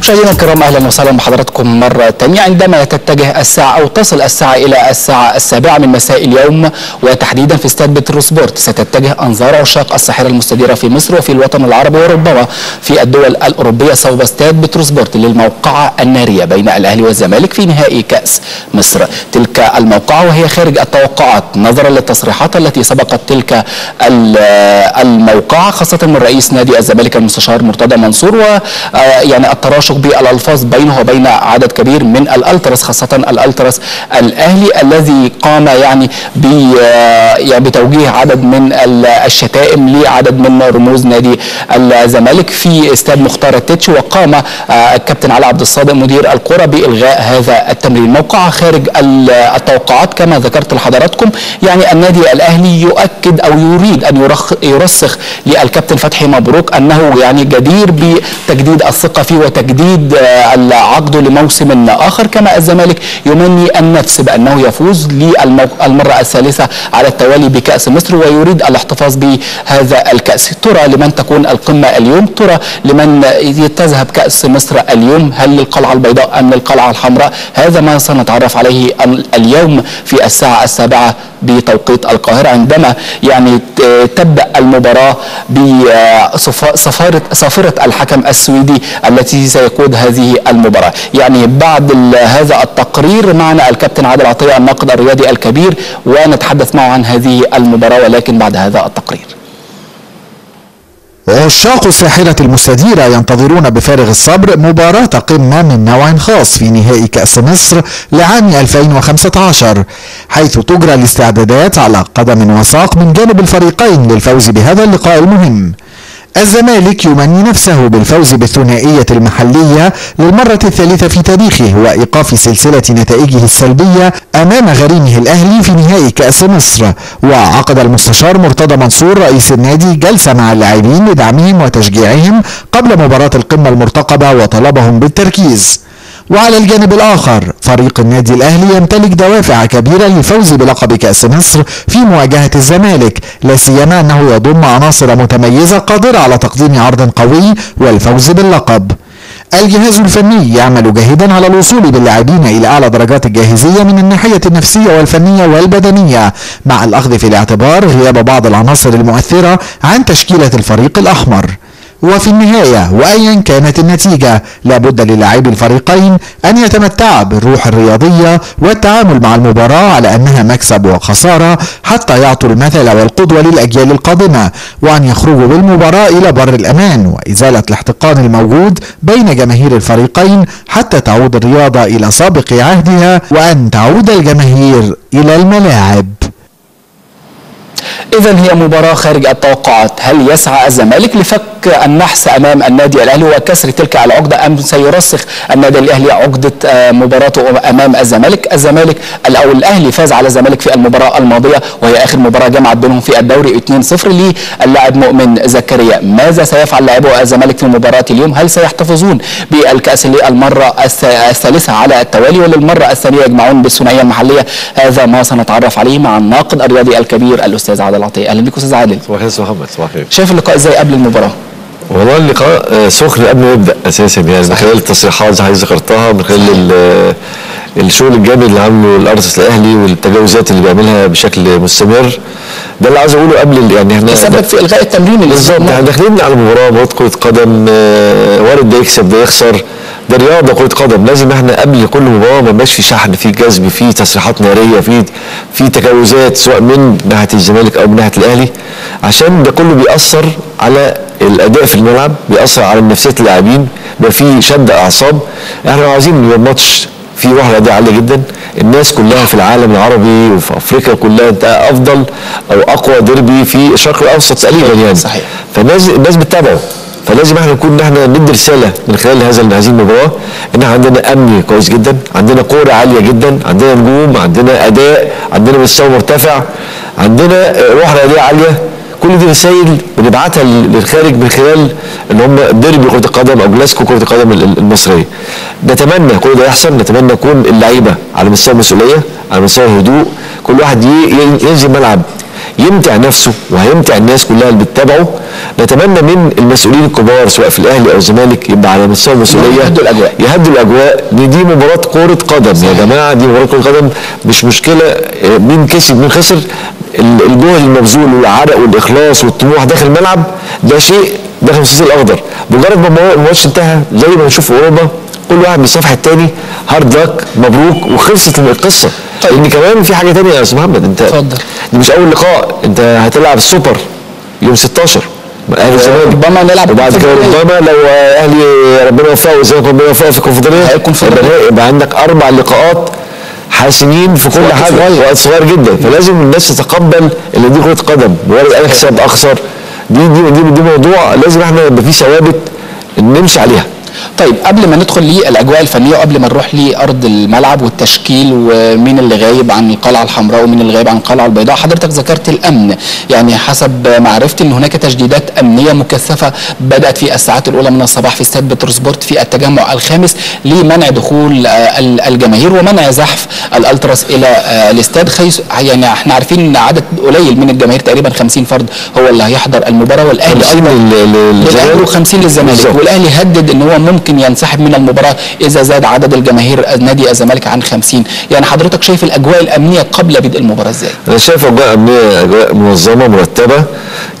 مشاهدينا الكرام أهلا وسهلا بحضراتكم مرة ثانية عندما تتجه الساعة أو تصل الساعة إلى الساعة السابعة من مساء اليوم وتحديدا في استاد بتروسبورت ستتجه أنظار عشاق الساحرة المستديرة في مصر وفي الوطن العربي وربما في الدول الأوروبية صوب استاد بتروسبورت للموقعه النارية بين الأهلي والزمالك في نهائي كأس مصر. تلك الموقعه وهي خارج التوقعات. نظرا للتصريحات التي سبقت تلك الموقعه خاصة من رئيس نادي الزمالك المستشار مرتضى منصور ويعني التراشق بالالفاظ بينه وبين عدد كبير من الألتراس خاصة الألتراس الأهلي الذي قام يعني يعني بتوجيه عدد من الشتائم لعدد من رموز نادي الزمالك في استاد مختار التتش. وقام الكابتن علي عبد الصادق مدير الكره بإلغاء هذا التمرين. موقع خارج التوقعات كما ذكرت لحضراتكم. يعني النادي الأهلي يؤكد أو يريد أن يرسخ للكابتن فتحي مبروك أنه يعني جدير بتجديد الثقة فيه وتجديد عقده لموسم آخر كما الزمالك يمني النفس بانه يفوز للمره الثالثة على التوالي بكأس مصر ويريد الاحتفاظ بهذا الكأس. ترى لمن تكون القمة اليوم؟ ترى لمن تذهب كأس مصر اليوم؟ هل للقلعة البيضاء أم للقلعة الحمراء؟ هذا ما سنتعرف عليه اليوم في الساعة السابعة بتوقيت القاهرة عندما يعني تبدأ المباراة بصفاره صافرة الحكم السويدي التي سيقود هذه المباراة. يعني بعد هذا التقرير معنا الكابتن عادل عطية الناقد الرياضي الكبير ونتحدث معه عن هذه المباراة ولكن بعد هذا التقرير. عشاق الساحرة المستديرة ينتظرون بفارغ الصبر مباراة قمة من نوع خاص في نهائي كأس مصر لعام 2015 حيث تجرى الاستعدادات على قدم وساق من جانب الفريقين للفوز بهذا اللقاء المهم. الزمالك يمني نفسه بالفوز بالثنائية المحلية للمرة الثالثة في تاريخه وإيقاف سلسلة نتائجه السلبية أمام غريمه الأهلي في نهائي كأس مصر. وعقد المستشار مرتضى منصور رئيس النادي جلسة مع اللاعبين لدعمهم وتشجيعهم قبل مباراة القمة المرتقبة وطلبهم بالتركيز. وعلى الجانب الآخر فريق النادي الأهلي يمتلك دوافع كبيرة للفوز بلقب كأس مصر في مواجهة الزمالك لا سيما أنه يضم عناصر متميزة قادرة على تقديم عرض قوي والفوز باللقب. الجهاز الفني يعمل جاهدا على الوصول باللاعبين إلى أعلى درجات الجاهزية من الناحية النفسية والفنية والبدنية مع الأخذ في الاعتبار غياب بعض العناصر المؤثرة عن تشكيلة الفريق الأحمر. وفي النهاية وأيا كانت النتيجة لابد للاعبي الفريقين أن يتمتعا بالروح الرياضية والتعامل مع المباراة على أنها مكسب وخسارة حتى يعطوا المثل والقدوة للأجيال القادمة وأن يخرجوا بالمباراة إلى بر الأمان وإزالة الاحتقان الموجود بين جماهير الفريقين حتى تعود الرياضة إلى سابق عهدها وأن تعود الجماهير إلى الملاعب. اذا هي مباراة خارج التوقعات. هل يسعى الزمالك لفك النحس أمام النادي الأهلي وكسر تلك العقدة أم سيرسخ النادي الأهلي عقدة مباراته أمام الزمالك؟ الزمالك أو الأهلي فاز على الزمالك في المباراة الماضية وهي آخر مباراة جمعت بينهم في الدوري 2-0 للاعب مؤمن زكريا. ماذا سيفعل لاعبو الزمالك في مباراة اليوم؟ هل سيحتفظون بالكأس للمرة الثالثة على التوالي وللمرة الثانية يجمعون بالثنائية المحلية؟ هذا ما سنتعرف عليه مع الناقد الرياضي الكبير الأستاذ عادل عطيه أهلا بك أستاذ عادل. صباح الخير محمد صباح الخير. شايف اللقاء إزاي قبل المباراة؟ والله اللقاء سخن قبل ما يبدأ أساسا. يعني من خلال التصريحات زي حضرتك ذكرتها من خلال الشغل الجامد اللي عامله الأرسنال الأهلي والتجاوزات اللي بيعملها بشكل مستمر. ده اللي عايز أقوله قبل يعني إحنا تسبب في إلغاء التمرين بالظبط. إحنا داخلين على مباراة مباراه كره قدم وارد ده يكسب ده يخسر. ده رياضه كره قدم. لازم إحنا قبل كل مباراة ما يبقاش في شحن في جذب في تصريحات نارية في في تجاوزات سواء من ناحية الزمالك أو من ناحية الأهلي. عشان ده كله بيأثر على الأداء في الملعب بيأثر على نفسية اللاعبين بيبقى في شد أعصاب. إحنا عايزين يبقى الماتش في روح رياضيه عالية جدا. الناس كلها في العالم العربي وفي أفريقيا كلها انت أفضل أو أقوى ديربي في الشرق الأوسط تقريبا يعني. صحيح. فالناس الناس بتتابعه. فلازم إحنا نكون إحنا ندي رسالة من خلال هذا هذه المباراة إن إحنا عندنا أمن كويس جدا عندنا كوره عالية جدا عندنا نجوم عندنا أداء عندنا مستوى مرتفع عندنا روح رياضية عالية كل دي رسائل بنبعتها للخارج من خلال إن هم ديربي كرة القدم أو كلاسيكو كرة القدم المصرية. نتمنى كل ده يحصل نتمنى يكون اللعيبة على مستوى المسؤولية على مستوى الهدوء كل واحد ينزل ملعب يمتع نفسه وهيمتع الناس كلها اللي بتتابعه. نتمنى من المسؤولين الكبار سواء في الأهلي أو الزمالك يبقى على مستوى المسؤولية. يهدوا الأجواء. يهدوا الأجواء. ان دي مباراة كرة قدم. يا جماعة دي مباراة كرة قدم. مش مشكلة. مين كسب مين خسر؟ ال- الجهد المبذول والعرق والإخلاص والطموح داخل الملعب ده شيء داخل المستطيل الأخضر. مجرد ما الماتش انتهى زي ما بنشوف في أوروبا كل واحد بيصافح التاني hard luck مبروك وخلصت القصة. طيب. لأن كمان في حاجة تانية يا أستاذ محمد أنت اتفضل. دي مش أول لقاء أنت هتلعب السوبر يوم 16 أهلي والزمالك ربما نلعب وبعد كده. ربما لو أهلي ربنا يوفقه والزمالك ربنا يوفقه في الكونفدرالية هيكون في يبقى, عندك أربع لقاءات حاسمين في كل حاجة. صغير. وقت صغير جدا. فلازم الناس تتقبل ان دي كرة قدم. وارد اكسب أخسر. دي دي دي, دي موضوع لازم إحنا يبقى فيه ثوابت نمشي عليها. طيب قبل ما ندخل للأجواء الفنية وقبل ما نروح لأرض الملعب والتشكيل ومين اللي غايب عن القلعة الحمراء ومين اللي غايب عن القلعة البيضاء حضرتك ذكرت الأمن يعني حسب معرفتي إن هناك تجديدات أمنية مكثفة بدأت في الساعات الأولى من الصباح في استاد بتروسبورت في التجمع الخامس لمنع دخول آه، ال- الجماهير ومنع زحف الألتراس إلى آه، الاستاد خيس يعني إحنا عارفين إن عدد قليل من الجماهير تقريبا 50 فرد هو اللي هيحضر المباراة والأهلي 50 أيضا لل- لل- للاهلي للزمالك. و50 للزمالك بالظبط. والأهلي هدد إن هو ممكن ينسحب من المباراة إذا زاد عدد الجماهير نادي الزمالك عن 50 يعني حضرتك شايف الأجواء الأمنية قبل بدء المباراة إزاي؟ أنا شايف اجواء امنيه أجواء منظمة مرتبة.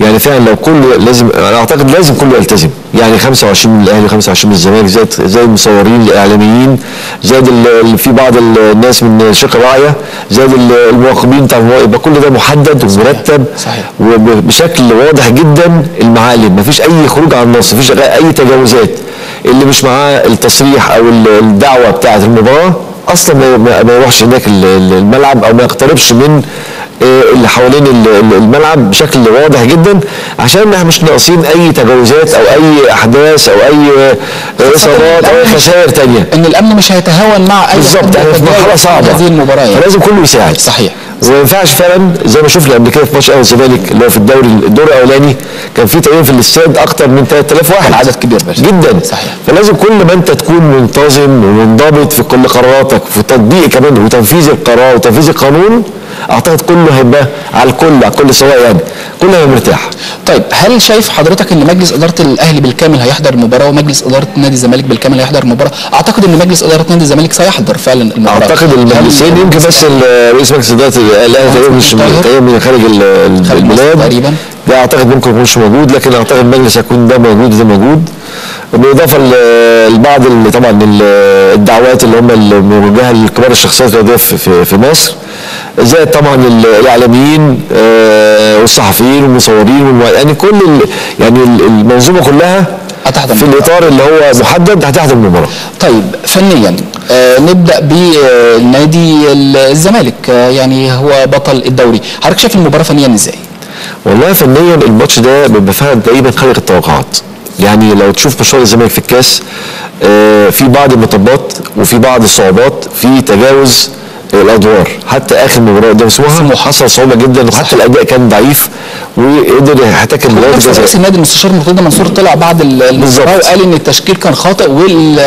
يعني فعلا لو كل لازم أنا أعتقد لازم كله يلتزم. يعني 25 من الأهلي 25 من الزمالك زائد زي المصورين الاعلاميين زائد في بعض ال- الناس من شركه راعيه زائد ال- المراقبين بتاع يبقى كل ده محدد ومرتب صحيح. وبشكل واضح جدا. المعالم مفيش أي خروج عن النص مفيش أي تجاوزات. اللي مش معاه التصريح أو ال- الدعوة بتاعة المباراة أصلا ما- يروحش هناك ال- ال- الملعب أو ما يقتربش من آه، اللي حوالين ال- ال- الملعب بشكل واضح جدا عشان إحنا مش ناقصين أي تجاوزات أو أي أحداث أو أي آه، إصابات أو خسائر تانية. إن الأمن مش هيتهاون مع أي بالظبط إحنا في مرحلة صعبة. هذه المباراة. فلازم كله يساعد. صحيح. وما ينفعش فعلا زي ما شفنا قبل كده في ماتش أهلي والزمالك اللي هو في الدوري الدور الأولاني كان في تقريبا في الاستاد أكتر من 3000 واحد عدد كبير بس. جدا صحيح. فلازم كل ما أنت تكون منتظم ومنضبط في كل قراراتك في تطبيق كمان وتنفيذ القرار وتنفيذ القانون أعتقد كله هيبقى على الكل على الكل سواء يعني. كله هيبقى مرتاح. طيب هل شايف حضرتك إن مجلس إدارة الأهلي بالكامل هيحضر المباراه ومجلس إدارة نادي الزمالك بالكامل هيحضر المباراه أعتقد إن مجلس إدارة نادي الزمالك سيحضر فعلا المباراة. أعتقد المجلسين يمكن بس رئيس مجلس إدارة الأهلي تقريبا مش؟ تقريبا من خارج البلاد. تقريبا. ده أعتقد ممكن يكونش موجود لكن أعتقد المجلس هيكون ده موجود ده موجود. بالإضافة لبعض طبعا ال- الدعوات اللي هم الموجهه لكبار الشخصيات الرياضيه في مصر. زائد طبعا ال- الإعلاميين آه، والصحفيين والمصورين يعني كل يعني ال- المنظومة كلها هتحضر في. الإطار اللي هو محدد هتحضر المباراه طيب فنيا آه نبدأ بنادي الزمالك آه يعني هو بطل الدوري. حضرتك شايف المباراة فنيا إزاي؟ والله فنيا الماتش ده بيبقى فعلا تقريبا خارج التوقعات. يعني لو تشوف مشوار الزمالك في الكاس آه، في بعض المطبات وفي بعض الصعوبات في تجاوز الادوار حتى آخر مباراة قدام سموحه حصل صعوبة جدا وحتى الأداء كان ضعيف وقدر يحتكر مباراه نفس رئيس النادي المستشار مرتضى منصور طلع بعد ال- المباراة. وقال إن التشكيل كان خاطئ وال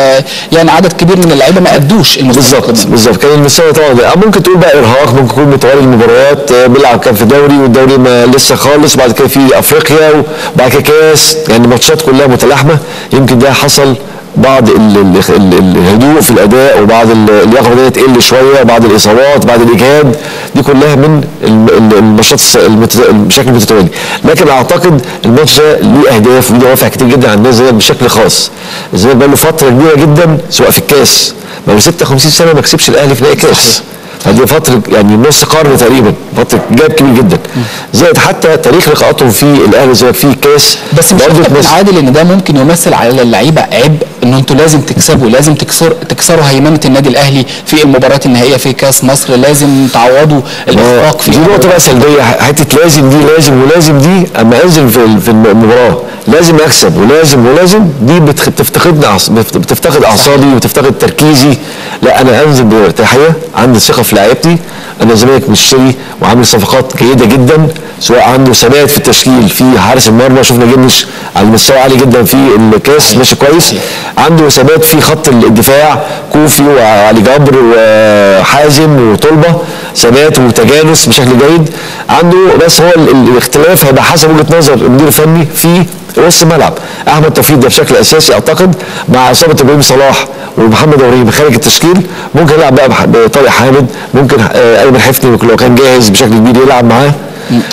يعني عدد كبير من اللعيبة ما ادوش بالظبط. بالظبط. كان المستوى طبعا ممكن تقول بقى إرهاق ممكن يكون متوالي المباريات آه، بيلعب كان في دوري والدوري ما لسه خالص. وبعد كده في أفريقيا وبعد كده كاس. يعني الماتشات كلها متلاحمة. يمكن ده حصل بعض ال- ال- ال- الهدوء في الأداء وبعض ال- اللياقه البدنيه تقل شوية بعض الإصابات بعض الإجهاد. دي كلها من الم- ال- الماتشات بشكل متتالي. لكن أعتقد الماتش ده ليه أهداف وليه دوافع كتير جدا عن الناس بشكل خاص. الزمالك بقى له فترة كبيرة جدا سواء في الكاس. بقى له 56 سنة ما كسبش الأهلي في نهائي كاس هذه فترة يعني نص قرن تقريبا فترة جاب كبير جدا. زائد حتى تاريخ لقاءاتهم في الأهلي والزمالك في الكاس بس مش عادل إن ده ممكن يمثل على اللعيبة عبء إن أنتوا لازم تكسبوا لازم تكسر تكسروا هيمنة النادي الأهلي في المباريات النهائية في كاس مصر لازم تعوضوا الاخفاق في دي نقطة بقى سلبية حتة لازم دي لازم ولازم دي أما أنزل في في المباراة لازم أكسب ولازم ولازم دي بتفتقدني بتفتقد أعصابي وتفتقد تركيزي. لا أنا انزل بارتياحية عندي ثقة في لعيبتي أنا الزمالك مشتري وعامل صفقات جيدة جدا سواء عنده ثبات في التشكيل في حارس المرمى شفنا جنش على مستوى عالي جدا في الكاس ماشي كويس. عنده ثبات في خط الدفاع كوفي وعلي جبر وحازم وطلبة ثبات وتجانس بشكل جيد. عنده بس هو ال- ال- الاختلاف هيبقى حسب وجهة نظر المدير الفني في وسط الملعب. أحمد توفيق ده بشكل أساسي أعتقد مع إصابة إبراهيم صلاح ومحمد إبراهيم خارج التشكيل. ممكن يلعب بقى بطارق حامد. ممكن آه، ايمن حفني لو كان جاهز بشكل كبير يلعب معاه.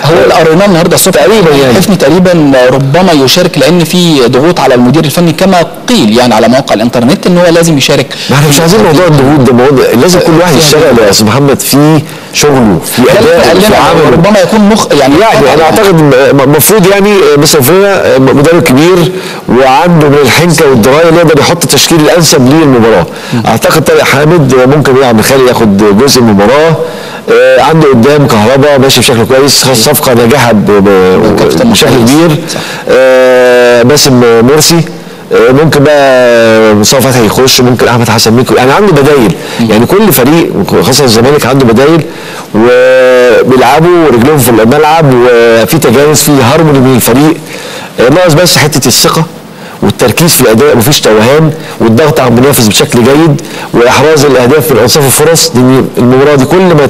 هو اللي قريناه النهارده الصبح تقريبا يعني. حفني تقريبا ربما يشارك لأن في ضغوط على المدير الفني كما قيل يعني على مواقع الإنترنت إن هو لازم يشارك. ما إحنا مش عايزين موضوع الضغوط ده موضوع لازم كل واحد فيها يشتغل يا أستاذ محمد في شغله في قال في عمله ربما يكون مخ يعني يعني أنا أعتقد المفروض يعني مستر فيا مدرب كبير وعنده من الحنكة والدراية اللي يقدر يحط التشكيل الأنسب للمباراه أعتقد طارق حامد ممكن يلعب مخالي ياخد جزء من المباراة. آه، عنده قدام كهربا ماشي بشكل كويس. صفقة ناجحه بشكل. كبير. آه، باسم مرسي آه، ممكن بقى مصطفى فتحي يخش ممكن أحمد حسن ميكو يعني عنده بدايل. يعني كل فريق خاصة الزمالك عنده بدايل وبيلعبوا رجلهم في الملعب وفي تجانس في هارموني بين الفريق. ناقص بس حتة الثقة والتركيز في الأداء مفيش توهان والضغط على المنافس بشكل جيد وإحراز الأهداف من انصاف الفرص. لأن المباراة دي كل ما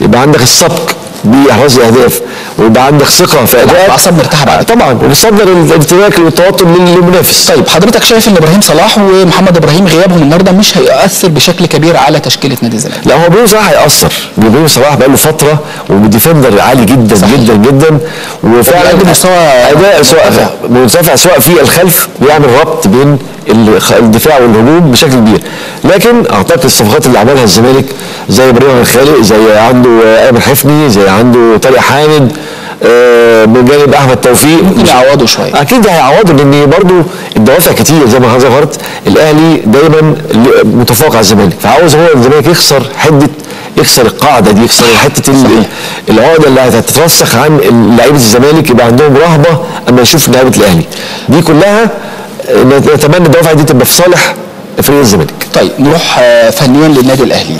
يبقى عندك السبق باحراز الاهداف ويبقى عندك ثقة في أدائك. بأعصاب مرتاحة بعد. طبعا. وبتصدر الارتباك والتوتر للمنافس طيب حضرتك شايف إن إبراهيم صلاح ومحمد إبراهيم غيابهم النهارده مش هيأثر بشكل كبير على تشكيلة نادي الزمالك؟ لا هو إبراهيم صلاح هيأثر. إبراهيم صلاح بقى له فترة وديفندر عالي جدا صحيح. جدا جدا. وفعلا مستوى أداء سواء. مرتفع سواء في الخلف بيعمل ربط بين الدفاع والهجوم بشكل كبير. لكن أعتقد الصفقات اللي عملها الزمالك زي إبراهيم الخالق زي عنده آه، ايمن حفني زي عنده طارق حامد آه، من جانب أحمد توفيق ممكن يعوضوا شوية. أكيد هيعوضوا لأن برضو الدوافع كتير زي ما ذكرت الأهلي دايما متفوق على الزمالك. فعاوز هو الزمالك يخسر حدة يكسر القاعدة دي يكسر حتة ال- العقدة اللي هتترسخ عن لعيبة الزمالك يبقى عندهم رهبة أما يشوف لعيبة الأهلي. دي كلها آه، نتمنى الدوافع دي تبقى في صالح فريق الزمالك. طيب نروح آه، فنيا للنادي الأهلي.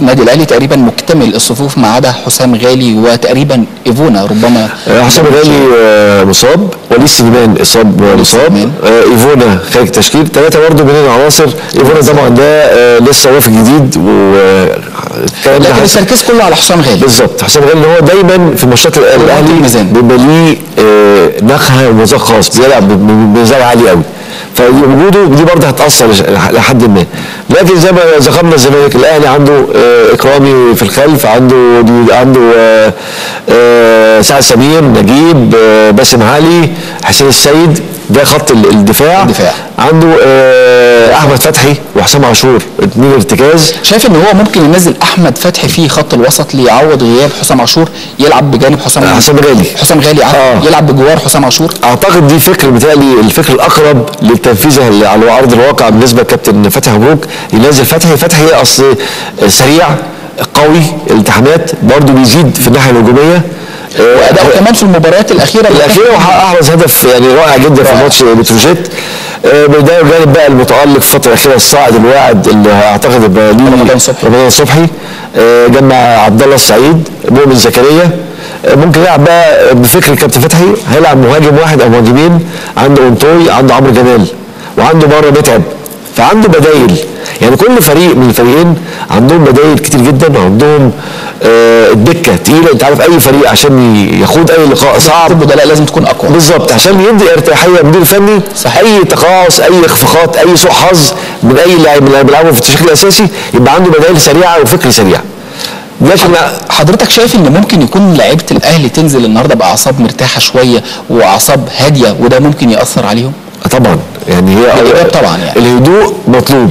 النادي الأهلي تقريبا مكتمل الصفوف ما عدا حسام غالي وتقريبا إيفونا ربما آه، حسام غالي آه، مصاب. وليد سليمان إصاب مصاب. إيفونا خارج تشكيل. ثلاثة برضه من العناصر. إيفونا طبعا ده لسه وافد جديد ده لكن التركيز كله على حسام غالي. بالظبط. حسام غالي اللي هو دايما في ماتشات الأهلي. بيبقى ليه نخهة ومذاق خاص. بيلعب بميزان عالي قوي. فوجوده دي برضه هتأثر لح- لحد ما لكن زي ما ذكرنا الزمالك الأهلي عنده آه، إكرامي في الخلف عنده دي- عنده آه، آه، سعد سمير نجيب باسم علي حسين السيد ده خط ال- الدفاع الدفاع. عنده آه، أحمد فتحي وحسام عاشور اثنين ارتكاز شايف إن هو ممكن ينزل أحمد فتحي في خط الوسط ليعوض غياب حسام عاشور يلعب بجانب حسام آه، حسام غالي. حسام غالي آه. يلعب بجوار حسام عاشور أعتقد دي فكر بتالي الفكر الأقرب للتنفيذ اللي على أرض الواقع بالنسبة لكابتن فتحي مبروك. ينزل فتحي فتحي أصل سريع قوي الالتحامات برضه بيزيد في الناحية الهجومية. وأداؤه كمان في المباريات الأخيرة الأخيرة وحقق احرز هدف يعني رائع جدا في. ماتش بتروجيت. آه، ده الجانب بقى المتألق في الفترة الأخيرة الصاعد الواعد اللي أعتقد رمضان صبحي. رمضان صبحي. آه، جنب عبد الله السعيد مؤمن زكريا. آه، ممكن يلعب بقى بفكر الكابتن فتحي. هيلعب مهاجم واحد أو مهاجمين. عنده أونتوي عنده عمرو جمال. وعنده بره متعب فعنده بدايل. يعني كل فريق من الفريقين عندهم بدايل كتير جدا وعندهم آه الدكة تقيلة. أنت عارف أي فريق عشان يخوض أي لقاء صعب البدلاء لازم تكون أقوى. بالظبط عشان يدي ارتياحية مدير فني صحيح. أي تقاعس أي اخفاقات أي سوء حظ من أي لاعب من اللي بيلعبوا في التشكيل الأساسي يبقى عنده بدائل سريعة وفكر سريع. لكن حضرتك شايف إن ممكن يكون لعيبة الأهلي تنزل النهارده بأعصاب مرتاحة شوية وأعصاب هادية وده ممكن يأثر عليهم؟ طبعا يعني هي الإيجاب طبعا يعني. الهدوء مطلوب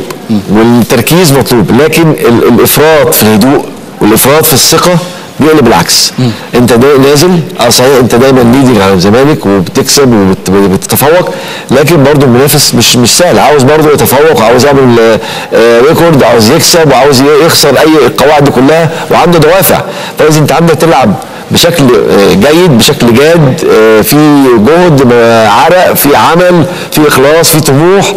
والتركيز مطلوب لكن ال- الإفراط في الهدوء والإفراط في الثقة بيقلب العكس. أنت دا نازل آه صحيح أنت دايما leading على الزمالك وبتكسب وبت- وبتتفوق لكن برضو المنافس مش مش سهل. عاوز برضو يتفوق عاوز يعمل آه، آه، record عاوز يكسب وعاوز يخسر أي القواعد دي كلها وعنده دوافع. فلازم أنت عندك تلعب بشكل آه، جيد بشكل جاد آه، في جهد عرق في عمل في إخلاص في طموح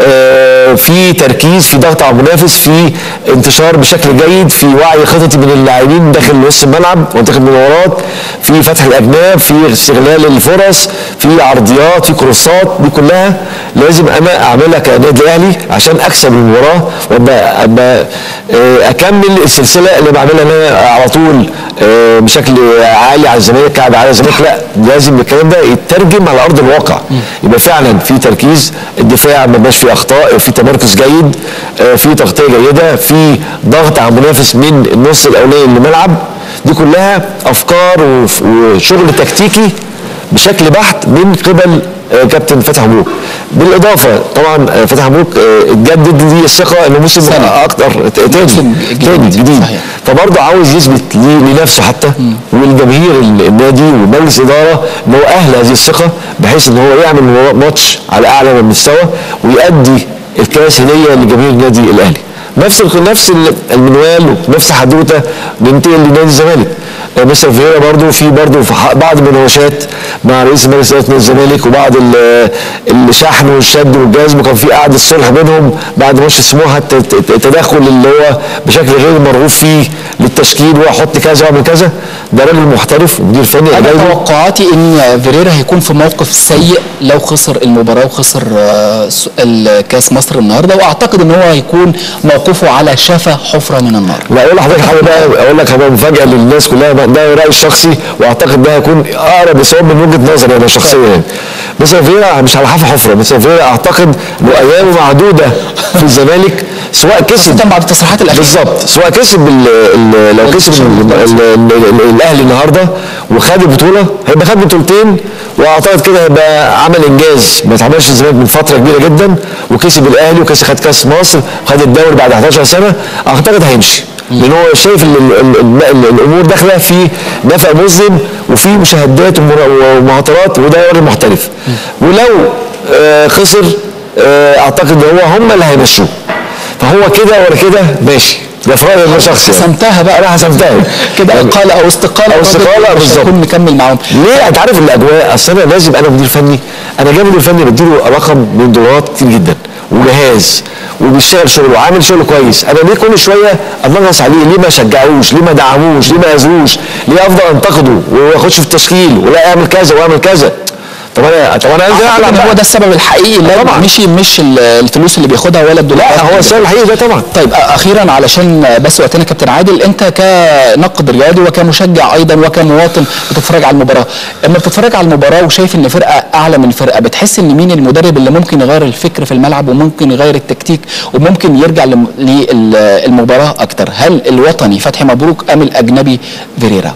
آه، في تركيز في ضغط على المنافس في انتشار بشكل جيد في وعي خططي من اللاعبين داخل نص الملعب وداخل المباراه في فتح الاجناب في استغلال الفرص في عرضيات في كروسات دي كلها لازم أنا أعملها كنادي الاهلي عشان أكسب المباراه وابقى أكمل السلسلة اللي بعملها أنا على طول بشكل عالي على الزمالك كعب على الزمالك لا لازم الكلام ده يترجم على أرض الواقع. يبقى فعلا في تركيز الدفاع ما بقاش فيه أخطاء في تمركز جيد آه، في تغطية جيدة في ضغط على المنافس من النص الأولاني للملعب. دي كلها أفكار وشغل تكتيكي بشكل بحت من قبل كابتن فتحي مبروك بالإضافة طبعا آه، فتحي مبروك آه، اتجدد دي الثقة انه موسم. أكتر تاني جديد. تاني جديد صحيح. فبرضه عاوز يثبت لنفسه حتى والجماهير ال- النادي ومجلس الإدارة إن هو أهل هذه الثقة بحيث إن هو يعمل ماتش على أعلى من المستوى ويؤدي الكاس هدية لجماهير النادي الأهلي نفس نفس ال- المنوال ونفس حدوتة ننتقل لنادي الزمالك مستر فيرا برضه في برضه في بعض المناوشات مع رئيس مجلس إدارة نادي الزمالك وبعض ال- الشحن والشد والجذب وكان في قعدة صلح بينهم بعد ماتش سموحه الت- الت- التدخل اللي هو بشكل غير مرغوب فيه للتشكيل واحط كذا واعمل كذا. ده راجل محترف ومدير فني أنا توقعاتي إن فيريرا هيكون في موقف سيء لو خسر المباراة وخسر آه، الكاس مصر النهارده وأعتقد إن هو هيكون موقفه على شفا حفرة من النار. لا أقول لحضرتك حاجة بقى أقول لك حاجة مفاجأة للناس كلها. بقى ده رأيي الشخصي وأعتقد ده هيكون أقرب لصواب من وجهة نظري أنا شخصيا. يعني بس فيرا مش على حافة حفرة بس فيرا أعتقد إنه أيامه معدودة في الزمالك سواء كسب بعد التصريحات الأخيرة. بالظبط سواء كسب ال ال لو كسب ال- ال- ال- ال- الأهلي النهارده وخد البطولة هيبقى خد بطولتين واعتقد كده هيبقى عمل إنجاز. ما اتعملش الزمالك من فترة كبيرة جدا وكسب الأهلي وكسب خد كأس مصر خد الدوري بعد 11 سنة. أعتقد هيمشي. لأن هو شايف ال- ال- ال- ال- الأمور داخلة في نفق مظلم وفي مشاهدات ومهاترات وده راجل محترف. ولو آه، خسر آه، أعتقد هو هم اللي هيمشوه. فهو كده ولا كده ماشي. ده في رأيي أنا شخصي. يعني. حسمتها بقى أنا حسمتها. كده اقاله أو استقاله أو استقالة، مش بالظبط. هيكون مكمل معاهم. ليه؟ أنت عارف الأجواء أصل أنا لازم أنا مدير فني. أنا جاي مدير فني بديله رقم من دولارات كتير جدا وجهاز وبيشتغل شغله وعامل شغل كويس. أنا ليه كل شوية انغص عليه؟ ليه ما شجعوش؟ ليه ما دعموش؟ ليه ما اذوش ليه أفضل أنتقده وما ياخدش في التشكيل ولا اعمل كذا واعمل كذا؟ طب أنا طب أنا انزل إن هو. ده السبب الحقيقي اللي طبعاً. مشي مش ال- الفلوس اللي بياخدها ولا الدولارات لا هو السبب الحقيقي ده طبعا طيب أخيرا علشان بس وقتنا كابتن عادل أنت كنقد رياضي وكمشجع أيضا وكمواطن بتتفرج على المباراة أما بتتفرج على المباراة وشايف إن فرقة أعلى من فرقة بتحس إن مين المدرب اللي ممكن يغير الفكر في الملعب وممكن يغير التكتيك وممكن يرجع لم- للمباراه أكتر هل الوطني فتحي مبروك أم الأجنبي فيريرا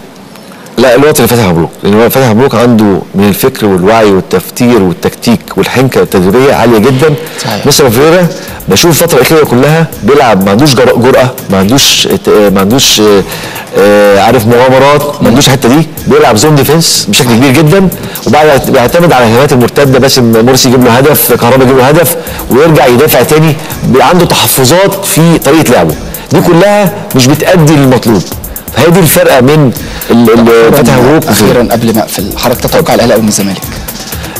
لا الوقت اللي فتح مبروك لأن هو فتح مبروك عنده من الفكر والوعي والتفكير والتكتيك والحنكة التدريبية عالية جدا. صحيح. مستر فيرا بشوف الفترة الاخيره كلها بيلعب ما عندوش جر- جرأة ما عندوش ما عندوش آه، آه، عارف مغامرات ما عندوش الحتة دي. بيلعب zone defense بشكل كبير جدا. وبعد بيعتمد على الهجمات المرتدة باسم مرسي يجيب له هدف كهربا يجيب له هدف ويرجع يدافع تاني. عنده تحفظات في طريقة لعبه. دي كلها مش بتأدي للمطلوب. فهي دي الفرقة من فتح مبروك أخيرا قبل ما اقفل حضرتك تتوقع الأهلي أو الزمالك.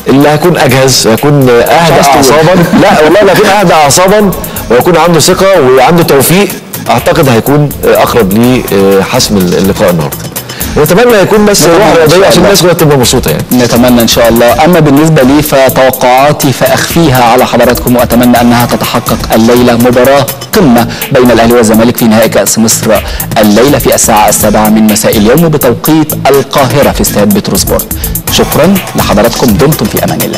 اللي هيكون أجهز هيكون أهدى. اعصابا. لا والله اللي هيكون أهدى اعصابا ويكون عنده ثقة وعنده توفيق. أعتقد هيكون أقرب لحسم اللقاء النهارده. ونتمنى يكون بس نتمنى روح رياضيه عشان. الناس كلها تبقى مبسوطة يعني. نتمنى إن شاء الله. أما بالنسبة لي فتوقعاتي فأخفيها على حضراتكم وأتمنى أنها تتحقق الليلة مباراة قمة بين الأهلي والزمالك في نهائي كأس مصر الليلة في الساعة السابعة من مساء اليوم بتوقيت القاهرة في استاد بتروسبورت شكرا لحضراتكم دمتم في أمان الله.